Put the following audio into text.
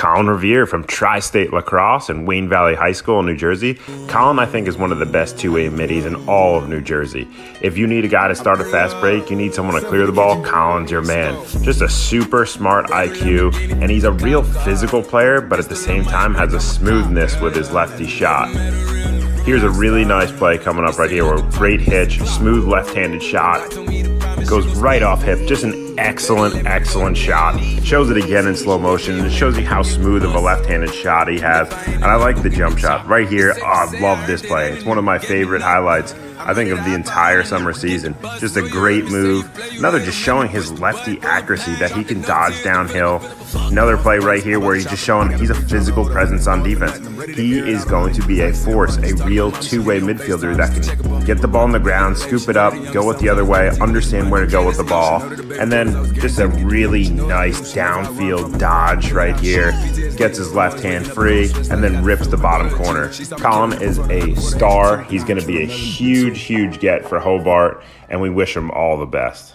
Collin Rovere from Tri State Lacrosse and Wayne Valley High School in New Jersey. Collin, I think, is one of the best two way middies in all of New Jersey. If you need a guy to start a fast break, you need someone to clear the ball, Collin's your man. Just a super smart IQ, and he's a real physical player, but at the same time has a smoothness with his lefty shot. Here's a really nice play coming up right here. Where great hitch, smooth left-handed shot, goes right off hip. Just an excellent, excellent shot. Shows it again in slow motion. It shows you how smooth of a left-handed shot he has. And I like the jump shot right here. Oh, I love this play. It's one of my favorite highlights. I think of the entire summer season. Just a great move. Another just showing his lefty accuracy that he can dodge downhill. Another play right here where he's just showing he's a physical presence on defense. He is going to be a force, a real two-way midfielder that can get the ball on the ground, scoop it up, go it the other way, understand where to go with the ball, and then just a really nice downfield dodge right here. Gets his left hand free and then rips the bottom corner. Collin is a star. He's going to be a huge, huge get for Hobart, and we wish him all the best.